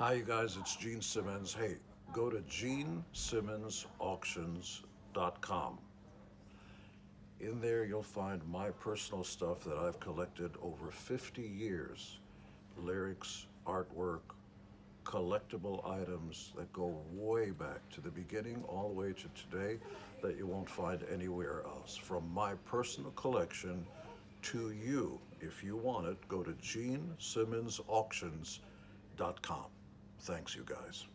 Hi, you guys, it's Gene Simmons. Hey, go to genesimmonsauctions.com. In there, you'll find my personal stuff that I've collected over 50 years lyrics, artwork, collectible items that go way back to the beginning all the way to today that you won't find anywhere else. From my personal collection to you, if you want it, go to genesimmonsauctions.com. Thanks, you guys.